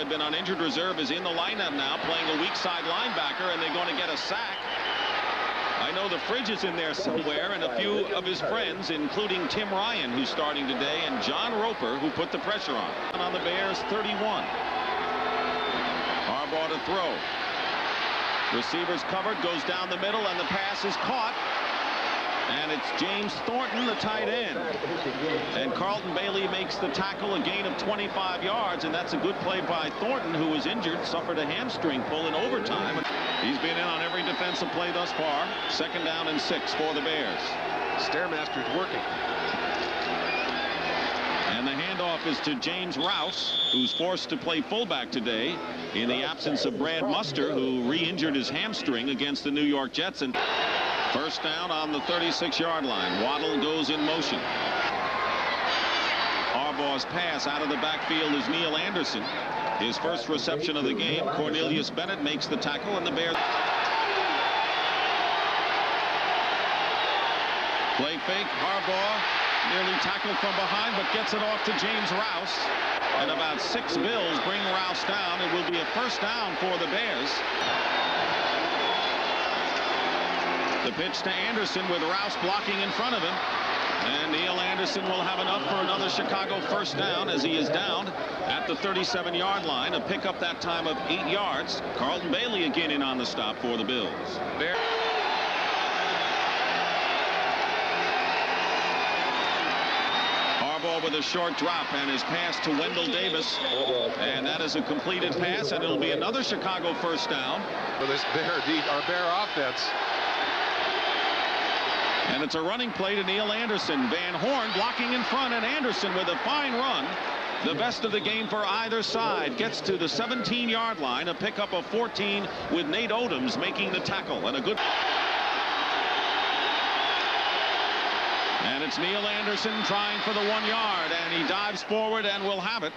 had been on injured reserve, is in the lineup now, playing a weak side linebacker, and they're going to get a sack. I know the fridge is in there somewhere, and a few of his friends, including Tim Ryan, who's starting today, and John Roper, who put the pressure on. On the Bears, 31. Harbaugh to throw. Receivers covered, goes down the middle, and the pass is caught. And it's James Thornton, the tight end. And Carlton Bailey makes the tackle, a gain of 25 yards, and that's a good play by Thornton, who was injured, suffered a hamstring pull in overtime. He's been in on every defensive play thus far. Second down and six for the Bears. Stairmaster's working. And the handoff is to James Rouse, who's forced to play fullback today in the absence of Brad Muster, who re-injured his hamstring against the New York Jets. And First down on the 36-yard line. Waddle goes in motion. Harbaugh's pass out of the backfield is Neil Anderson. His first reception of the game. Cornelius Bennett makes the tackle, and the Bears. Play fake. Harbaugh nearly tackled from behind, but gets it off to James Rouse. And about six Bills bring Rouse down. It will be a first down for the Bears. The pitch to Anderson with Rouse blocking in front of him. And Neil Anderson will have enough for another Chicago first down as he is down at the 37-yard line. A pickup that time of eight yards. Carlton Bailey again in on the stop for the Bills. Bear Harbaugh with a short drop and his pass to Wendell Davis. And that is a completed pass, and it'll be another Chicago first down. For this Bear, our Bear offense. And it's a running play to Neil Anderson. Van Horn blocking in front, and Anderson with a fine run. The best of the game for either side. Gets to the 17-yard line. A pickup of 14 with Nate Odomes making the tackle. And a good... And it's Neil Anderson trying for the one yard, and he dives forward and will have it.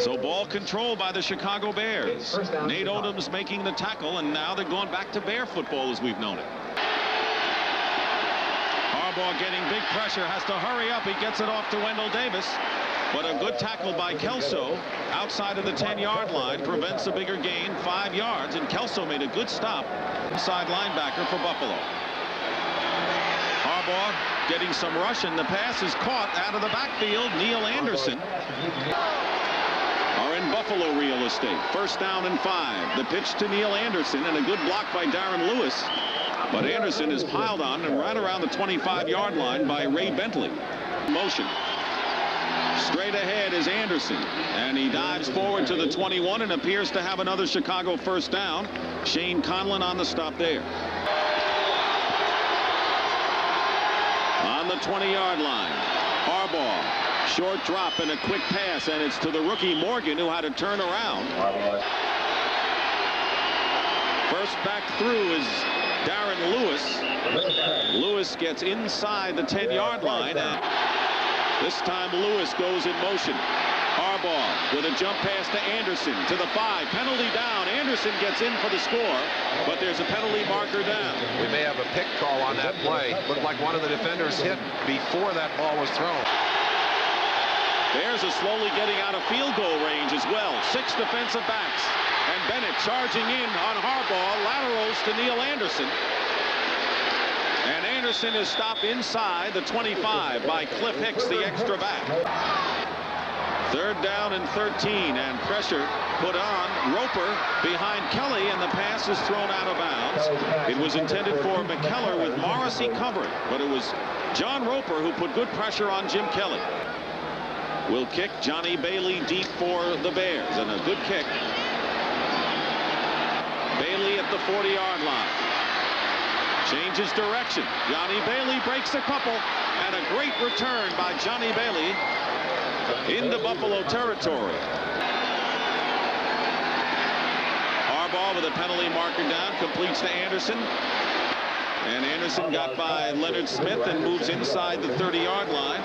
So ball control by the Chicago Bears. Nate Odomes making the tackle, and now they're going back to bear football as we've known it. Harbaugh getting big pressure, has to hurry up. He gets it off to Wendell Davis. But a good tackle by Kelso outside of the 10-yard line prevents a bigger gain, five yards. And Kelso made a good stop, inside linebacker for Buffalo. Harbaugh getting some rush, and the pass is caught out of the backfield. Neil Anderson are in Buffalo real estate. First down and five. The pitch to Neil Anderson, and a good block by Darren Lewis. But Anderson is piled on and right around the 25-yard line by Ray Bentley. Motion. Straight ahead is Anderson, and he dives forward to the 21 and appears to have another Chicago first down. Shane Conlan on the stop there. On the 20-yard line, Harbaugh, short drop and a quick pass, and it's to the rookie Morgan who had to turn around. First back through is Darren Lewis. Lewis gets inside the 10-yard line. And this time Lewis goes in motion. Harbaugh with a jump pass to Anderson to the five. Penalty down. Anderson gets in for the score, but there's a penalty marker down. We may have a pick call on that play. Looked like one of the defenders hit before that ball was thrown. Bears are slowly getting out of field goal range as well. Six defensive backs. And Bennett charging in on Harbaugh, laterals to Neil Anderson. And Anderson is stopped inside the 25 by Cliff Hicks, the extra back. Third down and 13, and pressure put on Roper behind Kelly, and the pass is thrown out of bounds. It was intended for McKeller with Morrissey covering, but it was John Roper who put good pressure on Jim Kelly. Will kick Johnny Bailey deep for the Bears, and a good kick Bailey at the 40-yard line. Changes direction. Johnny Bailey breaks a couple. And a great return by Johnny Bailey into Buffalo territory. Harbaugh with a penalty marker down. Completes to Anderson. And Anderson got by Leonard Smith and moves inside the 30-yard line.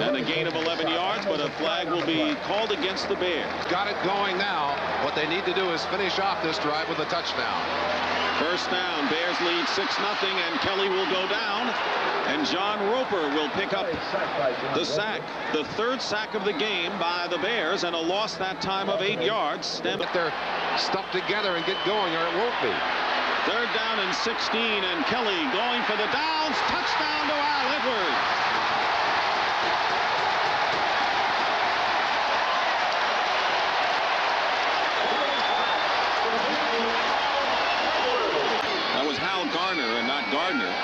And a gain of 11 yards, but a flag will be called against the Bears. Got it going now. What they need to do is finish off this drive with a touchdown. First down, Bears lead 6-0, and Kelly will go down. And John Roper will pick up the sack. The third sack of the game by the Bears, and a loss that time of eight yards. But they're stuck together and get going, or it won't be. Third down and 16, and Kelly going for the downs. Touchdown to Al Edwards. That was Hal Garner and not Gardner.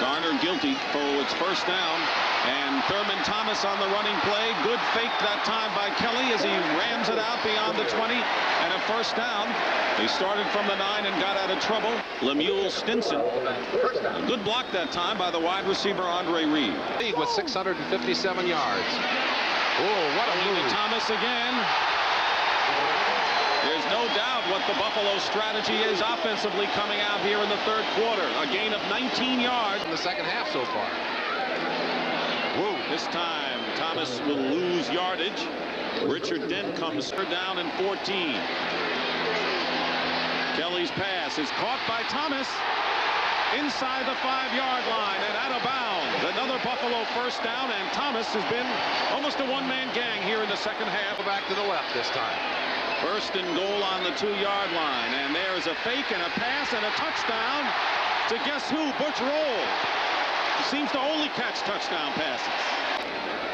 Garner guilty for its first down. And Thurman Thomas on the running play. Good fake that time by Kelly as he rams it out beyond the 20. And a first down. He started from the 9 and got out of trouble. Lemuel Stinson. A good block that time by the wide receiver Andre Reed. Lead with 657 yards. Oh, what a move. Thomas again. There's no doubt what the Buffalo strategy is offensively coming out here in the third quarter. A gain of 19 yards. In the second half so far. This time, Thomas will lose yardage. Richard Dent comes down in 14. Kelly's pass is caught by Thomas inside the five-yard line and out of bounds. Another Buffalo first down, and Thomas has been almost a one-man gang here in the second half. Back to the left this time. First and goal on the two-yard line. And there's a fake and a pass and a touchdown to guess who? Butch Rolle. Seems to only catch touchdown passes.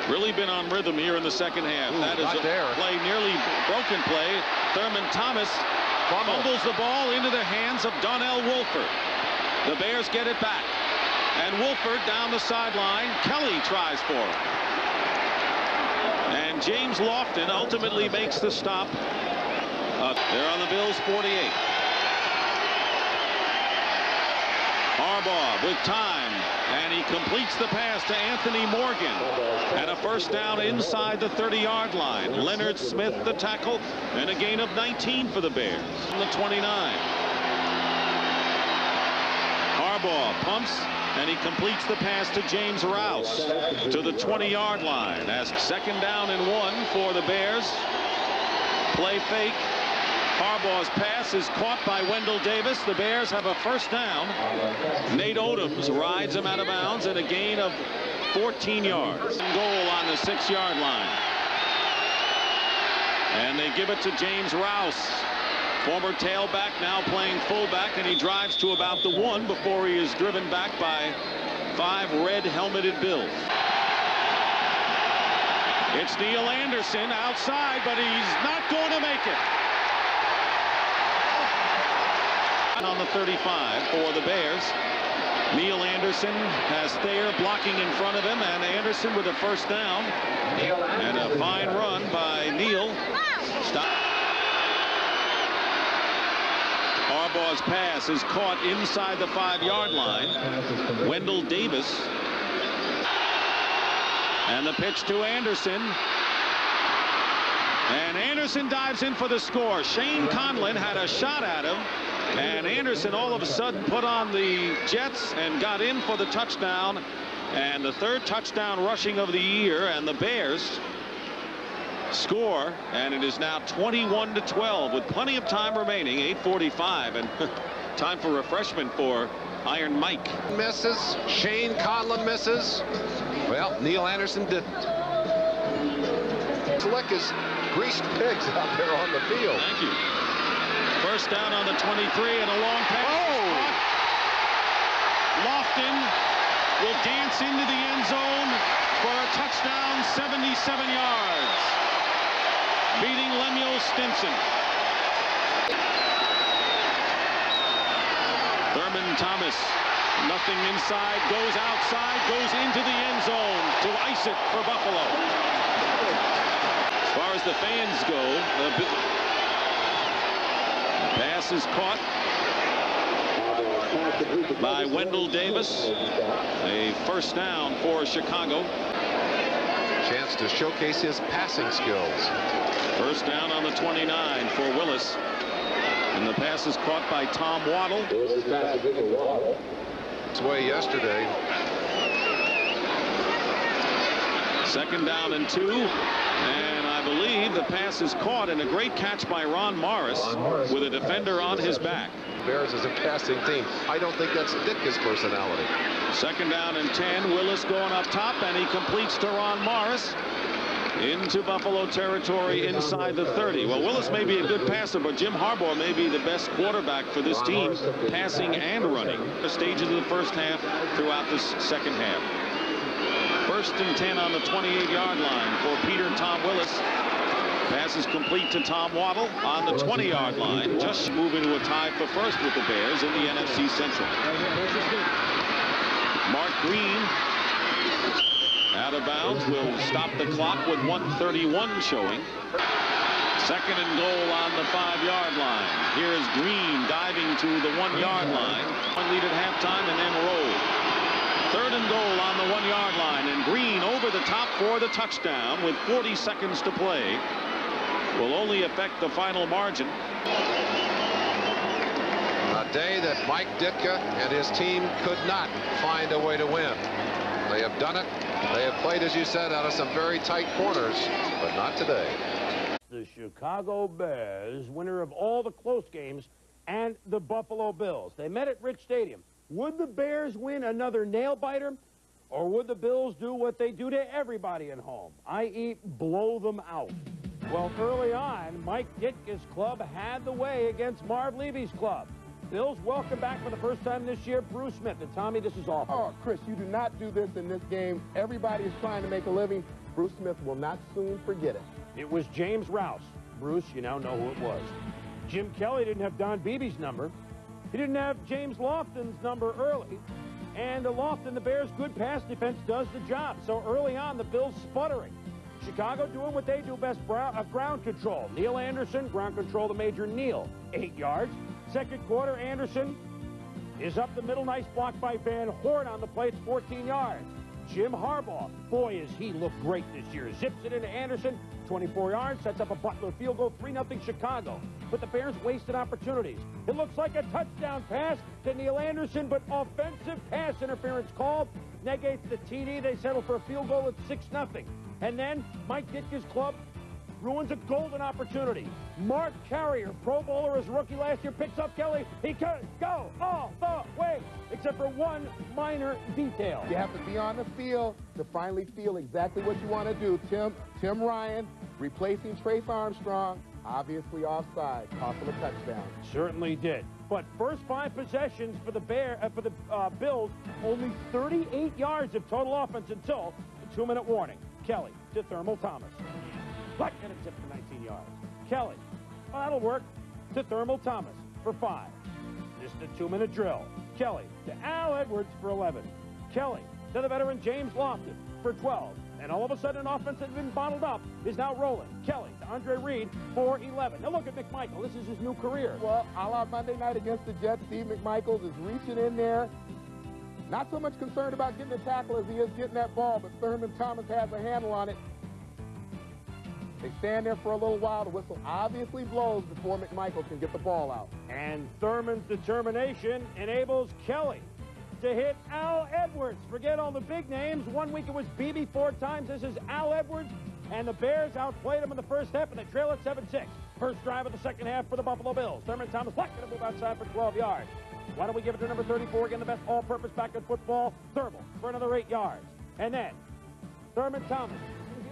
Really been on rhythm here in the second half. Ooh, that is a there. play, nearly broken play. Thurman Thomas fumbles the ball into the hands of Donnell Woolford. The Bears get it back. And Woolford down the sideline. Kelly tries for him. And James Lofton ultimately makes the stop uh, they're on the Bills 48. Harbaugh with time, and he completes the pass to Anthony Morgan. And a first down inside the 30-yard line. Leonard Smith, the tackle, and a gain of 19 for the Bears. The 29. Harbaugh pumps, and he completes the pass to James Rouse to the 20-yard line. As second down and one for the Bears. Play fake, Harbaugh's pass is caught by Wendell Davis. The Bears have a first down. Nate Odomes rides him out of bounds and a gain of 14 yards. Goal on the six-yard line. And they give it to James Rouse. Former tailback now playing fullback, and he drives to about the one before he is driven back by five red helmeted Bills. It's Neil Anderson outside, but he's not going to make it. On the 35 for the Bears. Neil Anderson has Thayer blocking in front of him, and Anderson with a first down. And a fine run by Neil. Stop. Harbaugh's pass is caught inside the five-yard line. Wendell Davis. And the pitch to Anderson. And Anderson dives in for the score. Shane Conlan had a shot at him. And Anderson all of a sudden put on the Jets and got in for the touchdown. And the third touchdown rushing of the year. And the Bears score. And it is now 21 to 12 with plenty of time remaining. 8.45. And time for refreshment for Iron Mike. Misses. Shane Conlan misses. Well, Neil Anderson didn't. Slick is greased pigs out there on the field. Thank you. First down on the 23 and a long pass. Oh! Lofton will dance into the end zone for a touchdown, 77 yards, beating Lemuel Stinson. Thurman Thomas, nothing inside, goes outside, goes into the end zone to ice it for Buffalo. As far as the fans go, the pass is caught by Wendell Davis. A first down for Chicago. Chance to showcase his passing skills. First down on the 29 for Willis. And the pass is caught by Tom Waddle. its way yesterday. Second down and two. And I believe the pass is caught in a great catch by Ron Morris, Ron Morris with a defender on his back. Bears is a passing team. I don't think that's Ditka's personality. Second down and 10. Willis going up top, and he completes to Ron Morris into Buffalo territory inside the 30. Well, Willis may be a good passer, but Jim Harbaugh may be the best quarterback for this team, passing and running. The stages of the first half throughout this second half. First and 10 on the 28-yard line for Peter Tom Willis. Pass is complete to Tom Waddle on the 20-yard line, just moving to a tie for first with the Bears in the NFC Central. Mark Green out of bounds will stop the clock with 131 showing. Second and goal on the five-yard line. Here is Green diving to the one-yard line. One lead at halftime and then roll. Third and goal on the one-yard line, and Green over the top for the touchdown with 40 seconds to play. Will only affect the final margin. A day that Mike Ditka and his team could not find a way to win. They have done it. They have played, as you said, out of some very tight corners, but not today. The Chicago Bears, winner of all the close games, and the Buffalo Bills. They met at Rich Stadium. Would the Bears win another nail-biter, or would the Bills do what they do to everybody at home, i.e. blow them out? Well, early on, Mike Ditka's club had the way against Marv Levy's club. Bills welcome back for the first time this year Bruce Smith. And Tommy, this is awful. Oh, Chris, you do not do this in this game. Everybody is trying to make a living. Bruce Smith will not soon forget it. It was James Rouse. Bruce, you now know who it was. Jim Kelly didn't have Don Beebe's number. He didn't have James Lofton's number early. And Lofton, the Bears' good pass defense does the job. So early on, the Bills sputtering. Chicago doing what they do best, uh, ground control. Neil Anderson, ground control to Major Neil, Eight yards. Second quarter, Anderson is up the middle. Nice block by Van Horn on the play. It's 14 yards. Jim Harbaugh, boy, has he looked great this year. Zips it into Anderson, 24 yards, sets up a Butler field goal, 3-0 Chicago. But the Bears wasted opportunities. It looks like a touchdown pass to Neil Anderson, but offensive pass interference called. Negates the TD. They settle for a field goal at 6-0. And then Mike Ditka's club ruins a golden opportunity. Mark Carrier, Pro Bowler as rookie last year, picks up Kelly. He can go all the way, except for one minor detail. You have to be on the field to finally feel exactly what you want to do. Tim, Tim Ryan replacing Trace Armstrong, obviously offside, cost him a touchdown. Certainly did. But first five possessions for the Bear uh, for the uh, Bills, only 38 yards of total offense until the two-minute warning. Kelly to Thurman Thomas. Black and a tip for 19 yards. Kelly. Well, that'll work to Thurman Thomas for five. Just a two-minute drill. Kelly to Al Edwards for 11. Kelly to the veteran James Lofton for 12. And all of a sudden, an offense that had been bottled up is now rolling. Kelly to Andre Reed for 11. Now look at McMichael. This is his new career. Well, a la Monday night against the Jets, Steve McMichaels is reaching in there. Not so much concerned about getting the tackle as he is getting that ball, but Thurman Thomas has a handle on it. They stand there for a little while. The whistle obviously blows before McMichael can get the ball out. And Thurman's determination enables Kelly to hit Al Edwards. Forget all the big names. One week it was Beebe four times. This is Al Edwards. And the Bears outplayed him in the first half, and they trail at 7-6. First drive of the second half for the Buffalo Bills. Thurman Thomas not going to move outside for 12 yards. Why don't we give it to number 34, again, the best all-purpose back in football, Thurman, for another eight yards. And then, Thurman Thomas.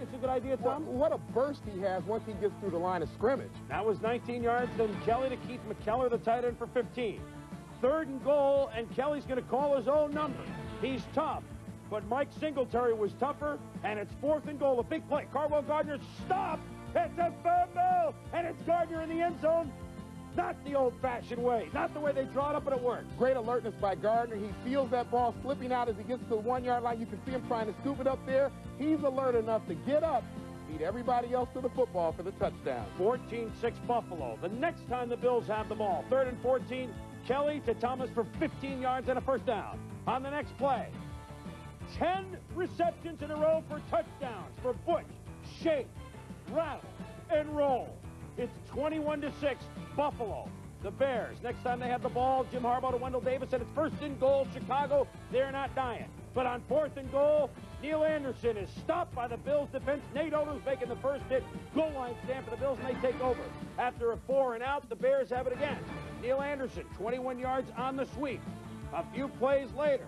It's a good idea, Tom? What, what a burst he has once he gets through the line of scrimmage. That was 19 yards. Then Kelly to Keith McKeller, the tight end, for 15. Third and goal, and Kelly's going to call his own number. He's tough, but Mike Singletary was tougher, and it's fourth and goal. A big play. Carwell Gardner stopped. It's a fumble, and it's Gardner in the end zone. Not the old-fashioned way. Not the way they draw it up, but it works. Great alertness by Gardner. He feels that ball slipping out as he gets to the one-yard line. You can see him trying to scoop it up there. He's alert enough to get up, beat everybody else to the football for the touchdown. 14-6 Buffalo. The next time the Bills have the ball, third and 14, Kelly to Thomas for 15 yards and a first down. On the next play, 10 receptions in a row for touchdowns for Butch, Shake, Rattle, and Roll. It's 21 to 6. Buffalo. the Bears. Next time they have the ball, Jim Harbaugh to Wendell Davis, and it's first and goal, Chicago. They're not dying. But on fourth and goal, Neil Anderson is stopped by the Bills defense. Nate Odomes making the first hit. Goal line stand for the Bills, and they take over. After a four and out, the Bears have it again. Neil Anderson, 21 yards on the sweep. A few plays later,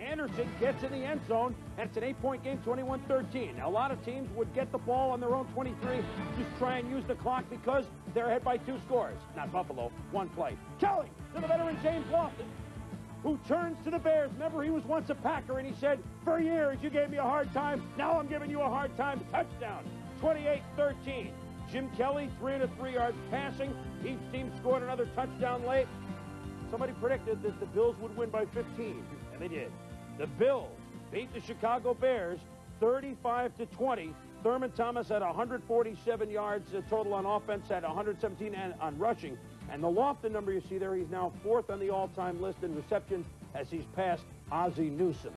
Anderson gets in the end zone, and it's an eight-point game, 21-13. A lot of teams would get the ball on their own 23, just try and use the clock because they're ahead by two scores. Not Buffalo, one play. Kelly to the veteran James Lofton, who turns to the Bears. Remember, he was once a Packer, and he said, for years you gave me a hard time. Now I'm giving you a hard time. Touchdown, 28-13. Jim Kelly, three a three yards passing. Each team scored another touchdown late. Somebody predicted that the Bills would win by 15, and they did. The Bills beat the Chicago Bears 35 to 20. Thurman Thomas had 147 yards total on offense, had 117 and on rushing. And the Lofton number you see there, he's now fourth on the all-time list in receptions as he's passed Ozzie Newsome.